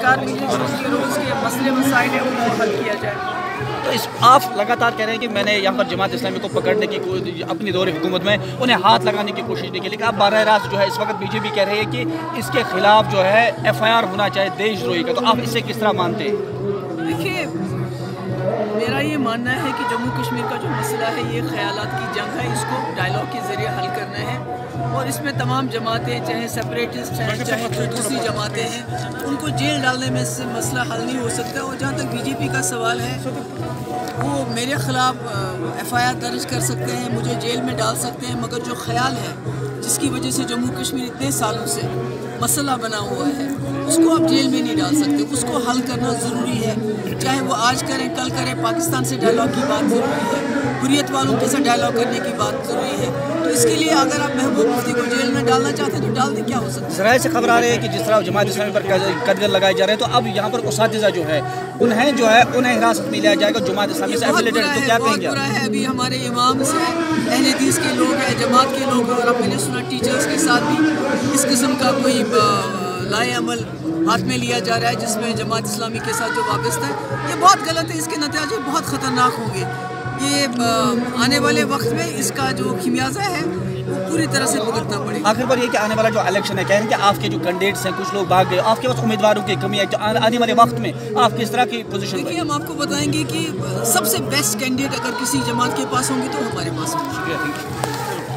سرکار جو روز کے مسئلے مسائل ہیں ان کو حل کیا جائے۔ تو اس آپ لگاتار کہہ رہے ہیں کہ میں نے یہاں پر جماعت اسلامی کو پکڑنے کی اپنی دور حکومت میں انہیں ہاتھ لگانے کی کوشش نہیں کی لیکن اب براہ راست جو ہے اس وقت بی جے پی کہہ رہی ہے کہ اس کے خلاف جو ہے ایف آئی آر ہونا چاہے دیش دروہی کا۔ تو آپ اسے کس طرح مانتے ہیں؟ دیکھیے میرا یہ ماننا ہے کہ جموں کشمیر کا جو مسئلہ ہے یہ خیالات کی جنگ ہے اس کو ڈائلاگ کے ذریعے حل کرنا ہے۔ اور اس میں تمام جماعتیں چاہے سپریٹسٹ ہیں چاہے دوسری جماعتیں ہیں ان کو جیل ڈالنے میں سے مسئلہ حل نہیں ہو سکتا اور جہاں تک بی جے پی کا سوال ہے وہ میرے خلاف ایف آئی آر درج کر سکتے ہیں مجھے جیل میں ڈال سکتے ہیں مگر جو خیال ہے جس کی وجہ سے جموں کشمیر اتنے سالوں سے مسئلہ بنا ہوا ہے اس کو آپ جیل میں نہیں ڈال سکتے اس کو حل کرنا ضروری ہے۔ چاہے وہ آج کریں کل کریں پاکستان سے ڈائلاگ کی بات ضروری ہے حریت والوں کے ساتھ ڈائلاگ کرنے کی بات ضروری ہے۔ تو اس کے لیے اگر آپ محبوب مفتی کو جیل میں ڈالنا چاہتے ہیں تو ڈال دیں کیا ہو سکتا ہے؟ ذرائع سے خبر آ رہی ہے کہ جس طرح جماعت اسلامی پر قدر لگائے جا رہے ہیں تو اب یہاں پر اساتذہ جو ہے انہیں جو ہے انہیں حراست میں لیا جائے گا جماعت اسلامی سے ایفیلیٹڈ تو کیا کہیں گے؟ برا؟ ہے ابھی ہمارے امام سے اہل حدیث کے لوگ ہیں جماعت کے لوگ ہیں اور اب میں نے سنا ٹیچرز کے ساتھ بھی اس قسم کا کوئی لائے عمل ہاتھ میں لیا جا رہا ہے جس میں جماعت اسلامی کے ساتھ جو وابستہ ہے یہ بہت غلط ہے اس کے نتائج بہت خطرناک ہوں گے۔ یہ آنے والے وقت میں اس کا جو خمیازہ ہے پوری طرح سے بھگتنا پڑے گا۔ آخر پر یہ کہ آنے والا جو الیکشن ہے کہہ رہے ہیں کہ آپ کے جو کینڈیڈیٹس ہیں کچھ لوگ بھاگ گئے آپ کے پاس امیدواروں کی کمی ہے جو آنے آنے والے وقت میں آپ کس طرح کی پوزیشن دیکھیے ہم آپ کو بتائیں گے کہ سب سے بیسٹ کینڈیڈیٹ اگر کسی جماعت کے پاس ہوں گے تو ہمارے پاس ہوں گے۔ شکریہ تھینک یو